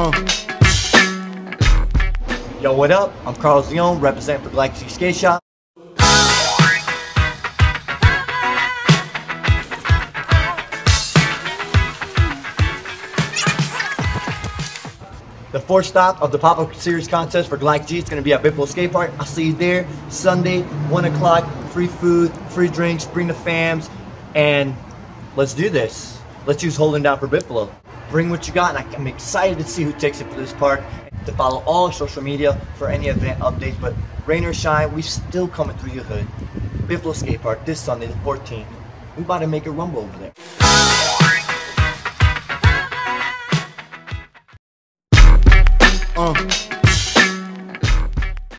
Uh. Yo, what up? I'm Carlos Leon, representing for Galactic G Skate Shop. The fourth stop of the pop-up series contest for Galactic G is going to be at Biffalo Skate Park. I'll see you there Sunday, 1 o'clock. Free food, free drinks, bring the fams, and let's do this. Let's use holding down for Biffalo. Bring what you got, and I'm excited to see who takes it for this park. To follow all social media for any event updates, but rain or shine, we still coming through your hood. Biffalo Skate Park this Sunday, the 14th. We about to make a rumble over there.